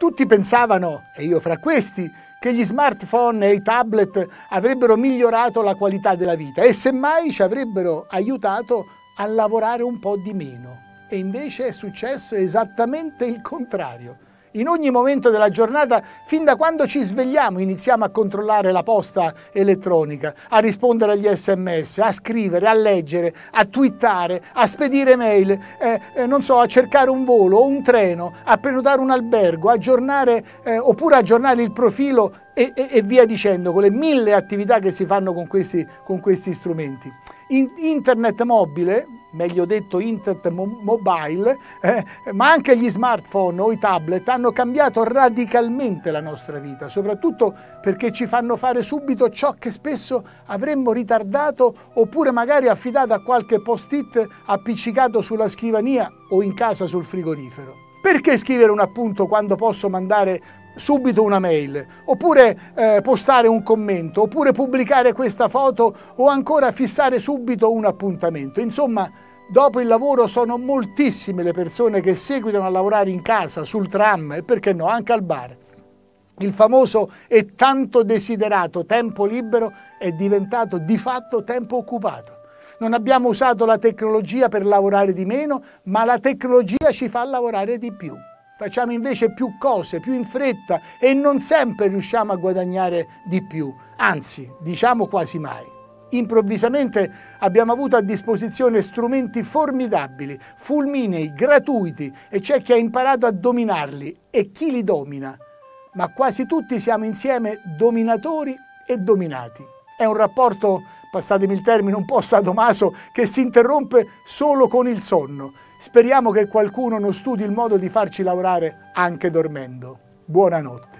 Tutti pensavano, e io fra questi, che gli smartphone e i tablet avrebbero migliorato la qualità della vita e semmai ci avrebbero aiutato a lavorare un po' di meno. E invece è successo esattamente il contrario. In ogni momento della giornata, fin da quando ci svegliamo, iniziamo a controllare la posta elettronica, a rispondere agli sms, a scrivere, a leggere, a twittare, a spedire mail, eh, eh, non so, a cercare un volo o un treno, a prenotare un albergo, aggiornare eh, oppure aggiornare il profilo e, e, e, via dicendo, con le mille attività che si fanno con questi, con questi strumenti. In, internet mobile, meglio detto internet mobile, eh, ma anche gli smartphone o i tablet hanno cambiato radicalmente la nostra vita, soprattutto perché ci fanno fare subito ciò che spesso avremmo ritardato oppure magari affidato a qualche post-it appiccicato sulla scrivania o in casa sul frigorifero. Perché scrivere un appunto quando posso mandare subito una mail, oppure eh, postare un commento, oppure pubblicare questa foto o ancora fissare subito un appuntamento. Insomma, dopo il lavoro sono moltissime le persone che seguitano a lavorare in casa, sul tram e perché no, anche al bar. Il famoso e tanto desiderato tempo libero è diventato di fatto tempo occupato. Non abbiamo usato la tecnologia per lavorare di meno, ma la tecnologia ci fa lavorare di più facciamo invece più cose, più in fretta e non sempre riusciamo a guadagnare di più, anzi, diciamo quasi mai. Improvvisamente abbiamo avuto a disposizione strumenti formidabili, fulminei, gratuiti e c'è chi ha imparato a dominarli e chi li domina. Ma quasi tutti siamo insieme dominatori e dominati. È un rapporto, passatemi il termine, un po' sadomaso che si interrompe solo con il sonno Speriamo che qualcuno non studi il modo di farci lavorare anche dormendo. Buonanotte.